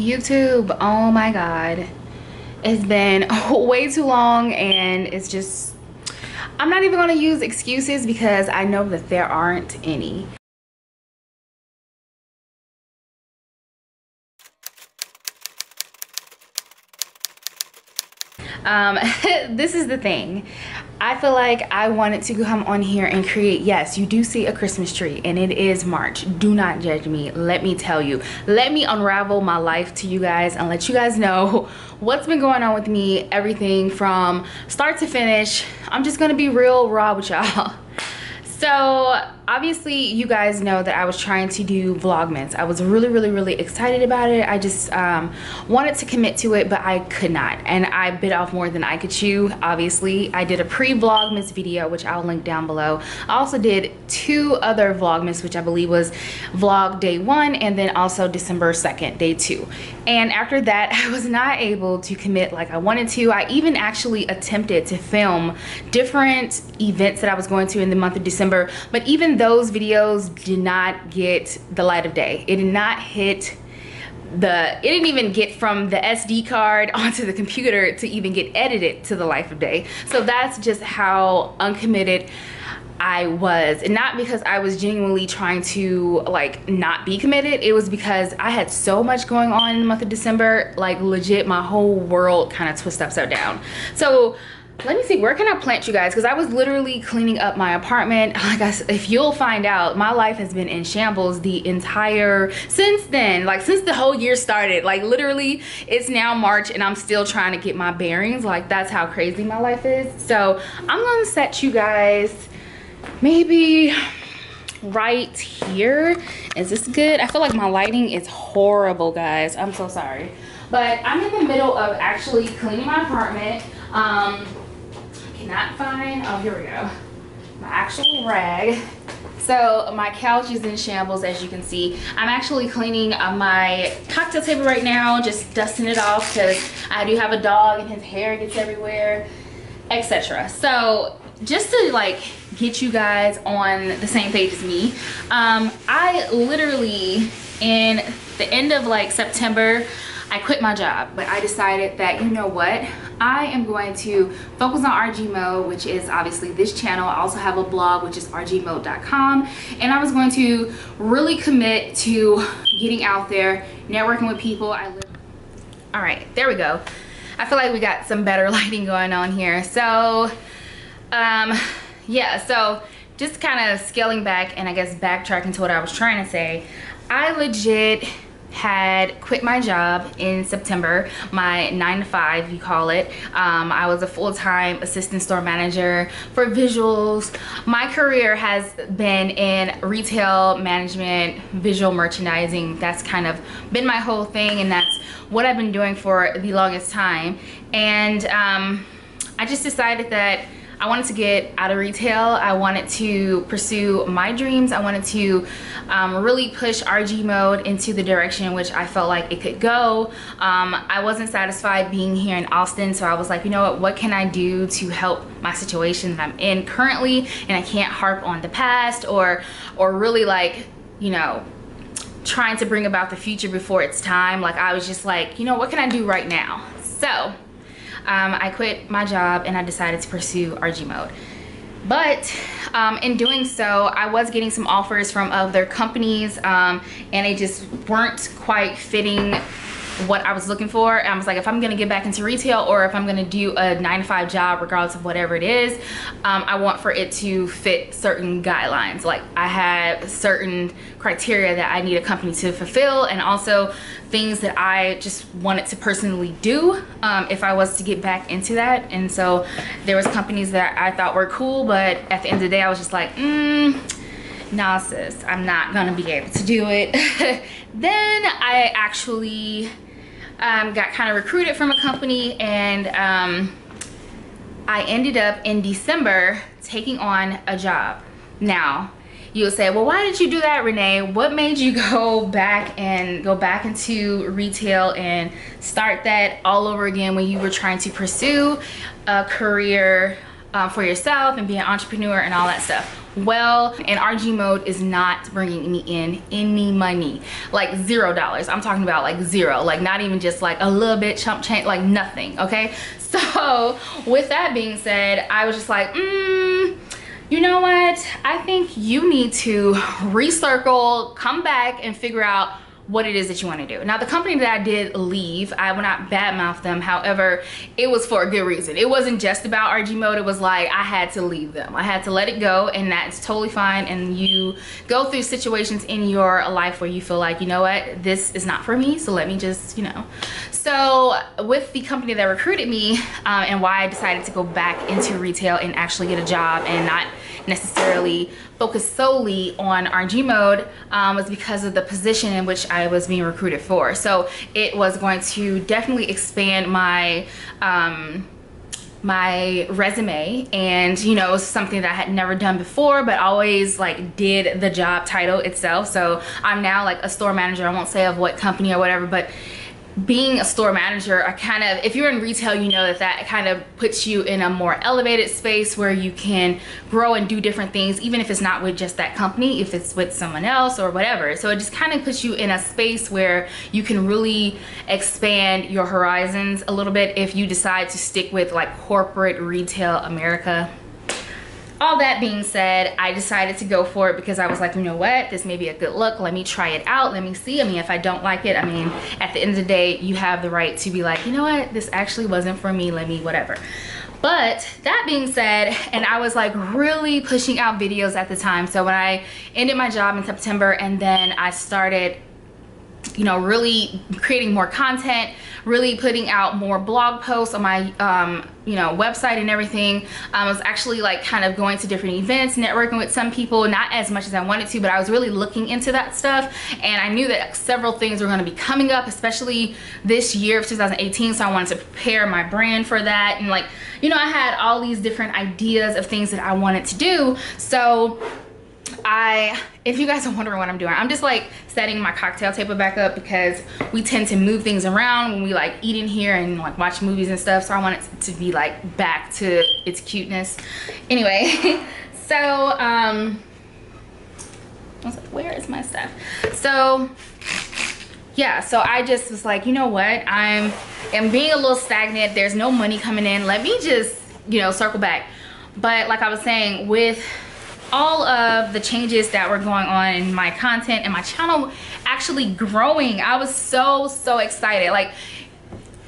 YouTube, oh my God. It's been way too long and it's just, I'm not even gonna use excuses because I know that there aren't any. Um, this is the thing. I feel like I wanted to come on here and create, yes, you do see a Christmas tree and it is March. Do not judge me. Let me tell you. Let me unravel my life to you guys and let you guys know what's been going on with me, everything from start to finish. I'm just gonna be real raw with y'all. So obviously you guys know that I was trying to do Vlogmas. I was really, really, really excited about it. I just um, wanted to commit to it, but I could not. And I bit off more than I could chew, obviously. I did a pre-Vlogmas video, which I'll link down below. I also did two other Vlogmas, which I believe was vlog day one and then also December 2nd, day two. And after that, I was not able to commit like I wanted to. I even actually attempted to film different events that I was going to in the month of December, but even those videos did not get the light of day. It did not hit the it didn't even get from the SD card onto the computer to even get edited to the life of day. So that's just how uncommitted I was and not because I was genuinely trying to like not be committed it was because I had so much going on in the month of December like legit my whole world kind of twisted upside down so let me see where can i plant you guys? Because i was literally cleaning up my apartment. Like I, if you'll find out my life has been in shambles the entire since then like since the whole year started. Like literally it's now march and i'm still trying to get my bearings. Like that's how crazy my life is. So i'm gonna set you guys maybe right here. Is this good? I feel like my lighting is horrible guys. I'm so sorry. But i'm in the middle of actually cleaning my apartment. Um cannot find, oh, here we go, my actual rag. So my couch is in shambles, as you can see. I'm actually cleaning uh, my cocktail table right now, just dusting it off because I do have a dog and his hair gets everywhere, etc. So just to like get you guys on the same page as me, um, I literally in the end of like September, I quit my job, but I decided that, you know what? I am going to focus on RG Mode, which is obviously this channel. I also have a blog, which is rgmode.com. And I was going to really commit to getting out there, networking with people. I live. All right, there we go. I feel like we got some better lighting going on here. So, um, yeah, so just kind of scaling back and I guess backtracking to what I was trying to say. I legit had quit my job in September, my nine to five, you call it. Um, I was a full-time assistant store manager for visuals. My career has been in retail management, visual merchandising. That's kind of been my whole thing and that's what I've been doing for the longest time. And um, I just decided that I wanted to get out of retail. I wanted to pursue my dreams. I wanted to um, really push RG mode into the direction in which I felt like it could go. Um, I wasn't satisfied being here in Austin, so I was like, you know what, what can I do to help my situation that I'm in currently? And I can't harp on the past or, or really like, you know, trying to bring about the future before it's time. Like I was just like, you know, what can I do right now? So um, I quit my job and I decided to pursue RG mode. But um, in doing so, I was getting some offers from other companies um, and they just weren't quite fitting what I was looking for. I was like, if I'm gonna get back into retail or if I'm gonna do a nine to five job, regardless of whatever it is, um, I want for it to fit certain guidelines. Like I have certain criteria that I need a company to fulfill and also things that I just wanted to personally do um, if I was to get back into that. And so there was companies that I thought were cool, but at the end of the day, I was just like, mm, nah sis, I'm not gonna be able to do it. then I actually um, got kind of recruited from a company and um, I ended up in December taking on a job. Now, you'll say, well, why did you do that, Renee? What made you go back and go back into retail and start that all over again when you were trying to pursue a career uh, for yourself and be an entrepreneur and all that stuff? Well and RG mode is not bringing me in any money. Like zero dollars. I'm talking about like zero. Like not even just like a little bit chump change like nothing okay? So with that being said I was just like mm, you know what? I think you need to recircle come back and figure out what it is that you want to do. Now, the company that I did leave, I will not badmouth them. However, it was for a good reason. It wasn't just about RG mode. It was like I had to leave them. I had to let it go and that's totally fine. And you go through situations in your life where you feel like, you know what, this is not for me. So let me just, you know. So with the company that recruited me um, and why I decided to go back into retail and actually get a job and not necessarily focus solely on RG mode um, was because of the position in which I was being recruited for. So it was going to definitely expand my um, my resume and you know something that I had never done before but always like did the job title itself so I'm now like a store manager I won't say of what company or whatever but being a store manager, I kind of, if you're in retail, you know that that kind of puts you in a more elevated space where you can grow and do different things, even if it's not with just that company, if it's with someone else or whatever. So it just kind of puts you in a space where you can really expand your horizons a little bit if you decide to stick with like corporate retail America all that being said i decided to go for it because i was like you know what? This may be a good look. Let me try it out. Let me see. I mean if i don't like it i mean at the end of the day you have the right to be like you know what? This actually wasn't for me. Let me whatever. But that being said and i was like really pushing out videos at the time. So when i ended my job in september and then i started you know really creating more content really putting out more blog posts on my um, you know website and everything. Um, I was actually like kind of going to different events networking with some people not as much as I wanted to but I was really looking into that stuff. And I knew that several things were going to be coming up especially this year of 2018 so I wanted to prepare my brand for that. And like you know I had all these different ideas of things that I wanted to do. So I, if you guys are wondering what I'm doing, I'm just like setting my cocktail table back up because we tend to move things around when we like eat in here and like watch movies and stuff. So I want it to be like back to its cuteness. Anyway, so, um, I was like, where is my stuff? So, yeah, so I just was like, you know what? I'm, am being a little stagnant. There's no money coming in. Let me just, you know, circle back. But like I was saying, with all of the changes that were going on in my content and my channel actually growing. I was so so excited. Like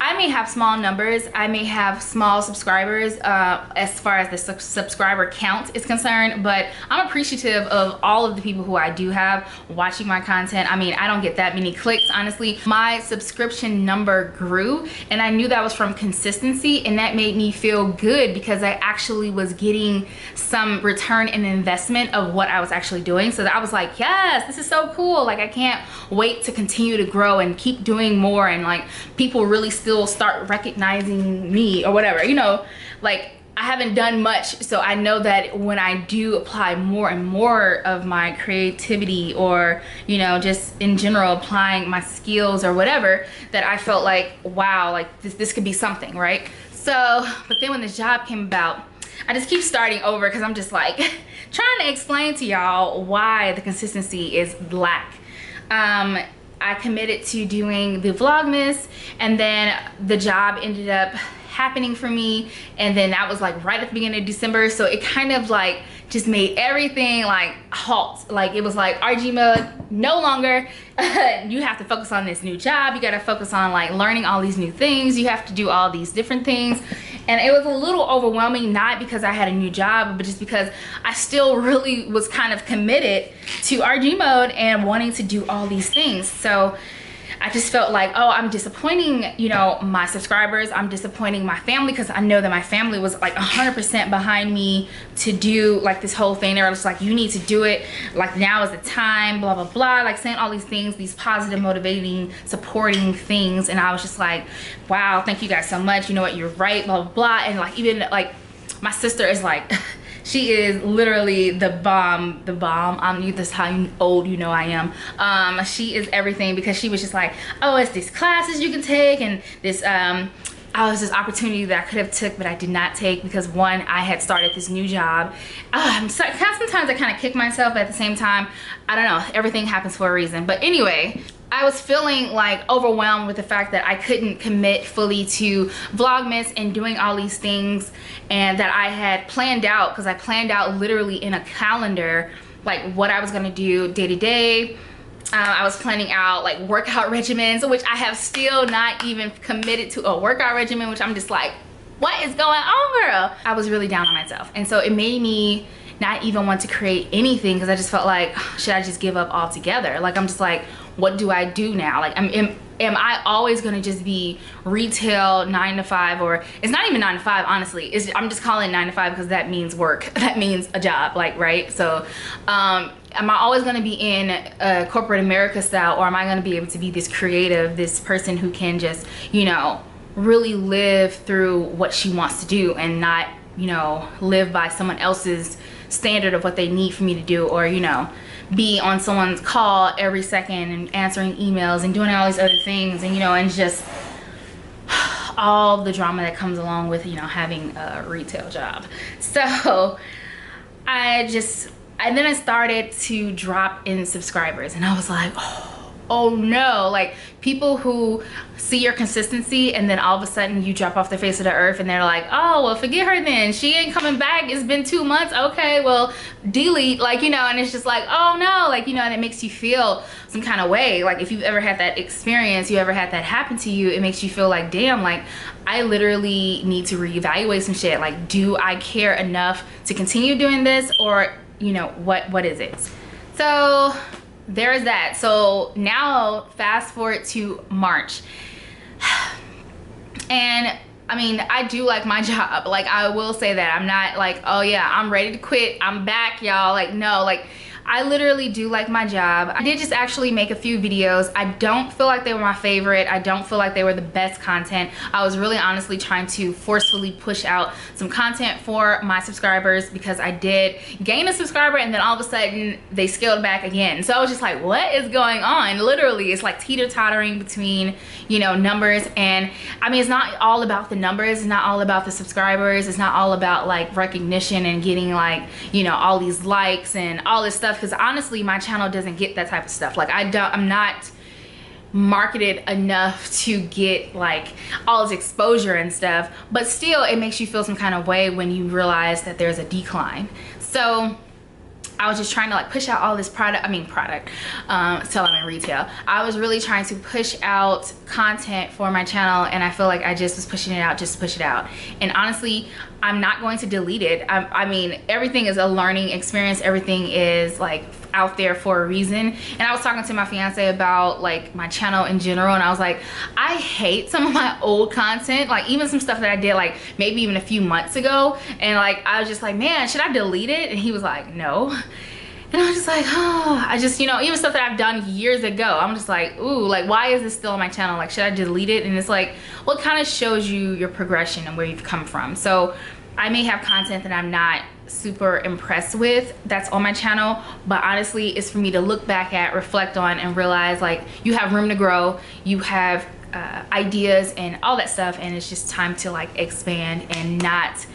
I may have small numbers, I may have small subscribers uh, as far as the su subscriber count is concerned, but I'm appreciative of all of the people who I do have watching my content. I mean, I don't get that many clicks, honestly. My subscription number grew and I knew that was from consistency and that made me feel good because I actually was getting some return and investment of what I was actually doing. So I was like, yes, this is so cool. Like I can't wait to continue to grow and keep doing more and like people really still still start recognizing me or whatever you know? Like I haven't done much so I know that when I do apply more and more of my creativity or you know just in general applying my skills or whatever that I felt like wow like this, this could be something right? So but then when this job came about I just keep starting over because I'm just like trying to explain to y'all why the consistency is black. Um I committed to doing the Vlogmas and then the job ended up happening for me and then that was like right at the beginning of December so it kind of like just made everything like halt. Like it was like RG mode no longer. You have to focus on this new job. You got to focus on like learning all these new things. You have to do all these different things and it was a little overwhelming not because I had a new job but just because I still really was kind of committed to RG mode and wanting to do all these things. So I just felt like, oh, I'm disappointing, you know, my subscribers. I'm disappointing my family because I know that my family was like 100% behind me to do like this whole thing. They were just like, you need to do it. Like now is the time, blah, blah, blah. Like saying all these things, these positive, motivating, supporting things. And I was just like, wow, thank you guys so much. You know what, you're right, blah, blah, blah. And like even like my sister is like, she is literally the bomb the bomb i'm you. this is how old you know i am um she is everything because she was just like oh it's these classes you can take and this um I was this opportunity that I could have took, but I did not take because one, I had started this new job. Uh, so, sometimes I kind of kick myself, but at the same time, I don't know, everything happens for a reason. But anyway, I was feeling like overwhelmed with the fact that I couldn't commit fully to Vlogmas and doing all these things and that I had planned out because I planned out literally in a calendar like what I was gonna do day to day. Uh, I was planning out like workout regimens, which I have still not even committed to a workout regimen, which I'm just like, what is going on, girl? I was really down on myself. And so it made me not even want to create anything because I just felt like, should I just give up altogether? Like, I'm just like, what do I do now? Like, I'm, am, am I always gonna just be retail nine to five or it's not even nine to five, honestly. It's, I'm just calling nine to five because that means work. That means a job, like, right? So, um, am I always gonna be in a corporate America style or am I gonna be able to be this creative, this person who can just, you know, really live through what she wants to do and not, you know, live by someone else's standard of what they need for me to do or, you know, be on someone's call every second and answering emails and doing all these other things and you know and just all the drama that comes along with you know having a retail job. So i just and then i started to drop in subscribers and i was like oh oh no. Like people who see your consistency and then all of a sudden you drop off the face of the earth and they're like oh well forget her then. She ain't coming back. It's been two months. Okay well delete. Like you know and it's just like oh no. Like you know and it makes you feel some kind of way. Like if you've ever had that experience you ever had that happen to you it makes you feel like damn like i literally need to reevaluate some shit. Like do i care enough to continue doing this or you know what what is it? So there's that so now fast forward to march and I mean, I do like my job. Like, I will say that. I'm not like, oh yeah, I'm ready to quit. I'm back, y'all. Like, no, like, I literally do like my job. I did just actually make a few videos. I don't feel like they were my favorite. I don't feel like they were the best content. I was really honestly trying to forcefully push out some content for my subscribers because I did gain a subscriber and then all of a sudden they scaled back again. So I was just like, what is going on? Literally, it's like teeter-tottering between, you know, numbers and I mean, it's not all about the numbers. It's not all about the subscribers. It's not all about like recognition and getting like, you know, all these likes and all this stuff because honestly my channel doesn't get that type of stuff like i don't i'm not marketed enough to get like all this exposure and stuff but still it makes you feel some kind of way when you realize that there's a decline so I was just trying to like push out all this product, I mean product, um, selling in retail. I was really trying to push out content for my channel and I feel like I just was pushing it out just to push it out. And honestly, I'm not going to delete it. I, I mean, everything is a learning experience. Everything is like out there for a reason. And I was talking to my fiance about like my channel in general and I was like, I hate some of my old content, like even some stuff that I did like maybe even a few months ago. And like, I was just like, man, should I delete it? And he was like, no. And I was just like, oh, I just, you know, even stuff that I've done years ago, I'm just like, ooh, like, why is this still on my channel? Like, should I delete it? And it's like, well, it kind of shows you your progression and where you've come from. So I may have content that I'm not super impressed with that's on my channel but honestly it's for me to look back at reflect on and realize like you have room to grow you have uh, ideas and all that stuff and it's just time to like expand and not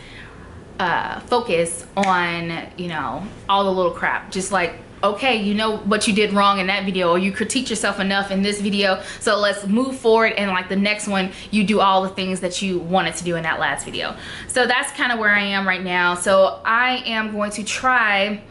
uh, focus on you know all the little crap just like okay you know what you did wrong in that video or you critique yourself enough in this video so let's move forward and like the next one you do all the things that you wanted to do in that last video so that's kind of where I am right now so I am going to try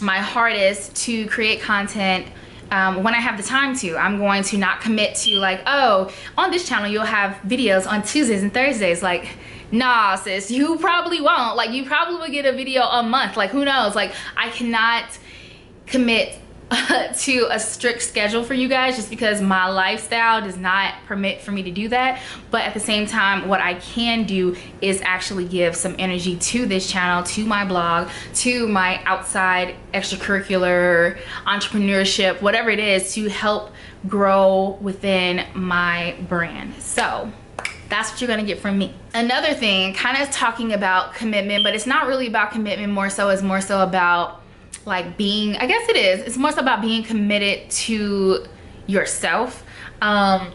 my hardest to create content um, when I have the time to. I'm going to not commit to like, oh, on this channel you'll have videos on Tuesdays and Thursdays. Like, nah, sis, you probably won't. Like, you probably will get a video a month. Like, who knows? Like, I cannot commit to a strict schedule for you guys just because my lifestyle does not permit for me to do that but at the same time what I can do is actually give some energy to this channel to my blog to my outside extracurricular entrepreneurship whatever it is to help grow within my brand so that's what you're gonna get from me. Another thing kind of talking about commitment but it's not really about commitment more so it's more so about like being i guess it is it's more so about being committed to yourself. Um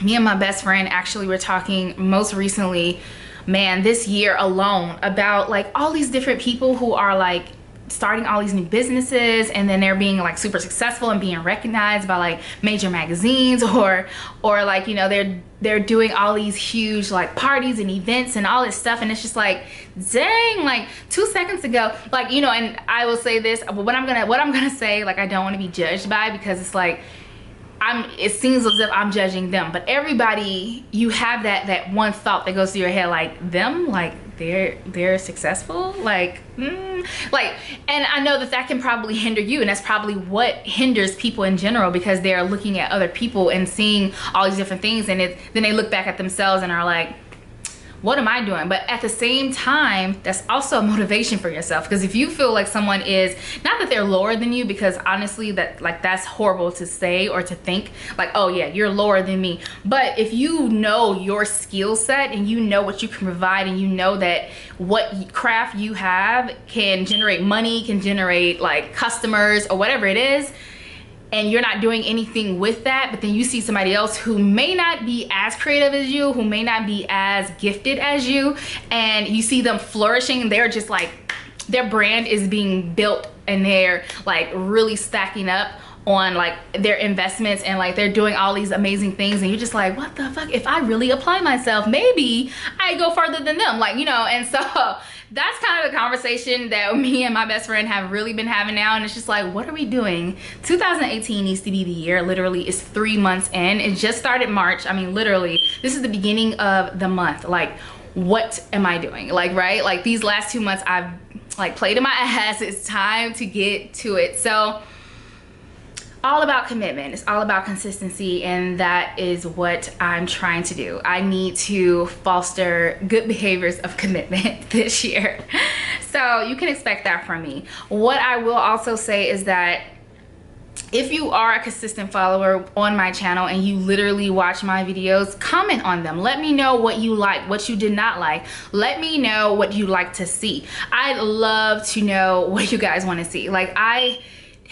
me and my best friend actually were talking most recently man this year alone about like all these different people who are like starting all these new businesses and then they're being like super successful and being recognized by like major magazines or or like you know they're they're doing all these huge like parties and events and all this stuff. And it's just like dang like two seconds ago like you know and i will say this but what i'm gonna what i'm gonna say like i don't want to be judged by because it's like I'm it seems as if I'm judging them. But everybody you have that that one thought that goes through your head like them? Like they're they're successful? Like mm, like and I know that that can probably hinder you and that's probably what hinders people in general because they're looking at other people and seeing all these different things and it then they look back at themselves and are like what am I doing? But at the same time, that's also a motivation for yourself because if you feel like someone is not that they're lower than you because honestly that like that's horrible to say or to think like oh yeah you're lower than me but if you know your skill set and you know what you can provide and you know that what craft you have can generate money can generate like customers or whatever it is and you're not doing anything with that, but then you see somebody else who may not be as creative as you, who may not be as gifted as you, and you see them flourishing, they're just like, their brand is being built and they're like really stacking up on like their investments and like they're doing all these amazing things and you're just like what the fuck? If i really apply myself maybe i go further than them like you know and so that's kind of the conversation that me and my best friend have really been having now and it's just like what are we doing? 2018 needs to be the year literally it's three months in it just started march i mean literally this is the beginning of the month like what am i doing? Like right? Like these last two months i've like played in my ass it's time to get to it so all about commitment. It's all about consistency and that is what I'm trying to do. I need to foster good behaviors of commitment this year. So you can expect that from me. What I will also say is that if you are a consistent follower on my channel and you literally watch my videos, comment on them. Let me know what you like, what you did not like. Let me know what you like to see. I'd love to know what you guys want to see. Like I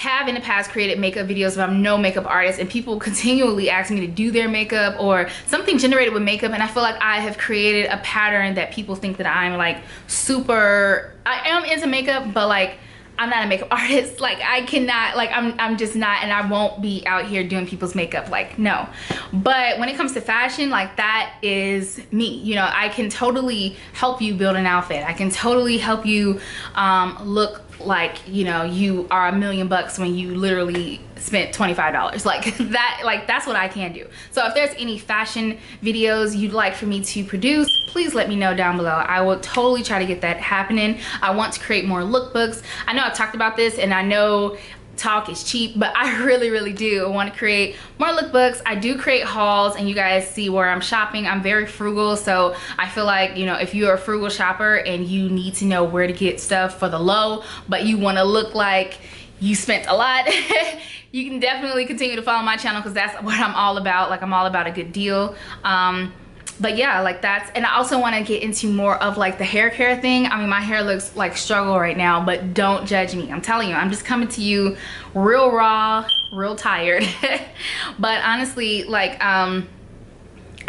have in the past created makeup videos but I'm no makeup artist and people continually ask me to do their makeup or something generated with makeup and I feel like I have created a pattern that people think that I'm like super I am into makeup but like I'm not a makeup artist. Like I cannot like I'm, I'm just not and I won't be out here doing people's makeup. Like no. But when it comes to fashion like that is me. You know I can totally help you build an outfit. I can totally help you um, look like you know you are a million bucks when you literally spent $25 like that like that's what I can do. So if there's any fashion videos you'd like for me to produce please let me know down below. I will totally try to get that happening. I want to create more lookbooks. I know I've talked about this and I know talk is cheap but i really really do want to create more lookbooks. I do create hauls and you guys see where i'm shopping. I'm very frugal so i feel like you know if you're a frugal shopper and you need to know where to get stuff for the low but you want to look like you spent a lot you can definitely continue to follow my channel because that's what i'm all about. Like i'm all about a good deal. Um, but yeah like that's and i also want to get into more of like the hair care thing. I mean my hair looks like struggle right now but don't judge me. I'm telling you i'm just coming to you real raw real tired. But honestly like um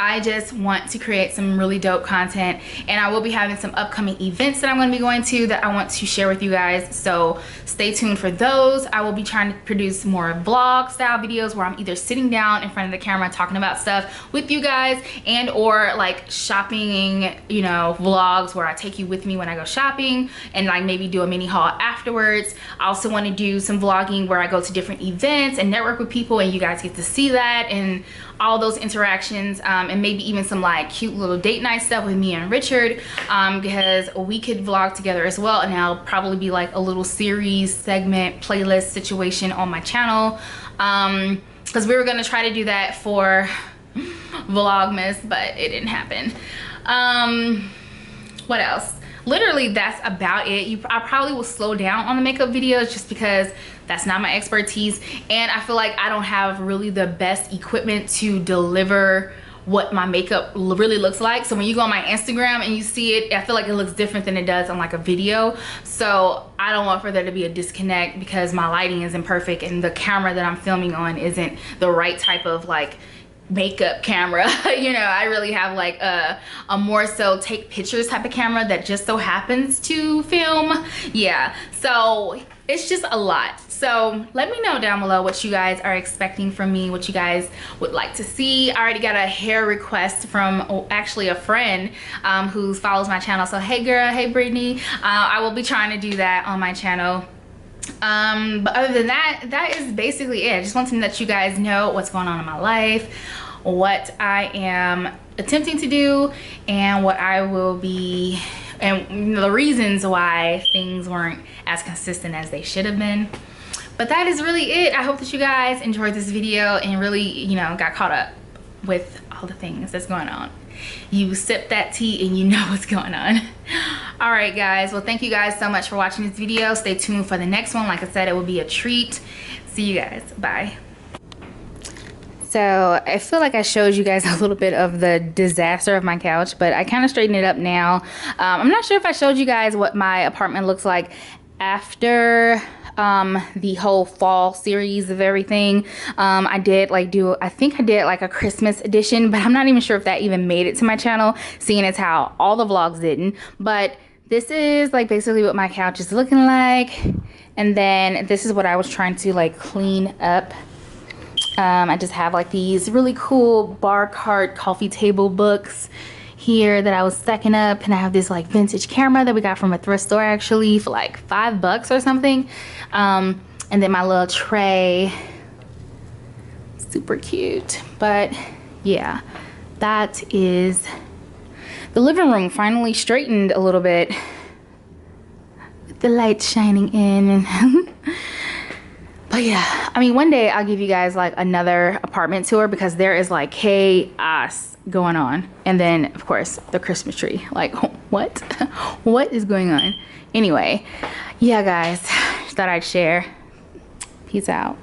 I just want to create some really dope content and I will be having some upcoming events that I'm going to be going to that I want to share with you guys so stay tuned for those. I will be trying to produce more vlog style videos where I'm either sitting down in front of the camera talking about stuff with you guys and or like shopping you know vlogs where I take you with me when I go shopping and like maybe do a mini haul afterwards. I also want to do some vlogging where I go to different events and network with people and you guys get to see that and all those interactions um, and maybe even some like cute little date night stuff with me and Richard um, because we could vlog together as well and I'll probably be like a little series segment playlist situation on my channel because um, we were gonna try to do that for Vlogmas but it didn't happen. Um, what else? literally that's about it you i probably will slow down on the makeup videos just because that's not my expertise. And i feel like i don't have really the best equipment to deliver what my makeup really looks like. So when you go on my instagram and you see it i feel like it looks different than it does on like a video. So i don't want for there to be a disconnect because my lighting isn't perfect and the camera that i'm filming on isn't the right type of like makeup camera. You know i really have like a, a more so take pictures type of camera that just so happens to film. Yeah. So it's just a lot. So let me know down below what you guys are expecting from me what you guys would like to see. I already got a hair request from oh, actually a friend um, who follows my channel. So hey girl. Hey brittany. Uh, i will be trying to do that on my channel. Um but other than that that is basically it. I just want to let you guys know what's going on in my life what i am attempting to do and what i will be and the reasons why things weren't as consistent as they should have been. But that is really it. I hope that you guys enjoyed this video and really you know got caught up with all the things that's going on. You sip that tea and you know what's going on. All right guys. Well thank you guys so much for watching this video. Stay tuned for the next one. Like i said it will be a treat. See you guys. Bye so I feel like I showed you guys a little bit of the disaster of my couch, but I kind of straightened it up now. Um, I'm not sure if I showed you guys what my apartment looks like after um, the whole fall series of everything. Um, I did like do, I think I did like a Christmas edition, but I'm not even sure if that even made it to my channel, seeing as how all the vlogs didn't. But this is like basically what my couch is looking like. And then this is what I was trying to like clean up. Um, I just have like these really cool bar cart coffee table books here that I was stacking up and I have this like vintage camera that we got from a thrift store actually for like five bucks or something. Um, and then my little tray. Super cute. But yeah that is the living room. Finally straightened a little bit. With the light shining in but yeah i mean one day i'll give you guys like another apartment tour because there is like chaos going on. And then of course the christmas tree. Like what? What is going on? Anyway yeah guys thought i'd share. Peace out